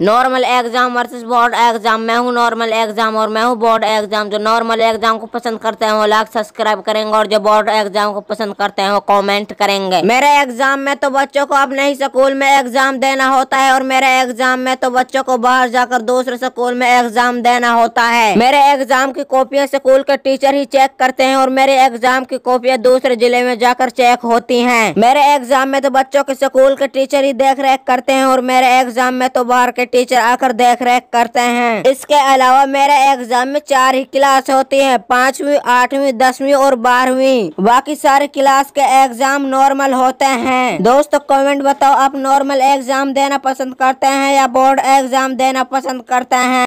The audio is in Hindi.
Normal exam versus board exam मैं हूँ नॉर्मल एग्ज़ाम और मैं हूँ बोर्ड एग्ज़ाम जो नॉर्मल एग्ज़ाम को पसंद करते हैं वो लाइक सब्सक्राइब करेंगे और जो बोर्ड एग्ज़ाम को पसंद करते हैं वो कमेंट करेंगे। मेरे एग्ज़ाम में तो बच्चों को अपने ही स्कूल में एग्ज़ाम देना होता है और मेरे एग्ज़ाम में तो बच्चों को बाहर जाकर दूसरे स्कूल में एग्ज़ाम देना होता है। मेरे एग्ज़ाम की कॉपियाँ स्कूल के टीचर ही चेक करते हैं और मेरे एग्ज़ाम की कॉपियाँ दूसरे ज़िले में जाकर चेक होती है। मेरे एग्ज़ाम में तो बच्चों के स्कूल के टीचर ही देख करते हैं और मेरे एग्ज़ाम में तो बाहर के टीचर आकर देख रेख करते हैं। इसके अलावा मेरे एग्ज़ाम में चार ही क्लास होती है, पांचवी, आठवीं, दसवीं और बारहवीं। बाकी सारे क्लास के एग्ज़ाम नॉर्मल होते हैं। दोस्तों, कमेंट बताओ, आप नॉर्मल एग्ज़ाम देना पसंद करते हैं या बोर्ड एग्ज़ाम देना पसंद करते हैं?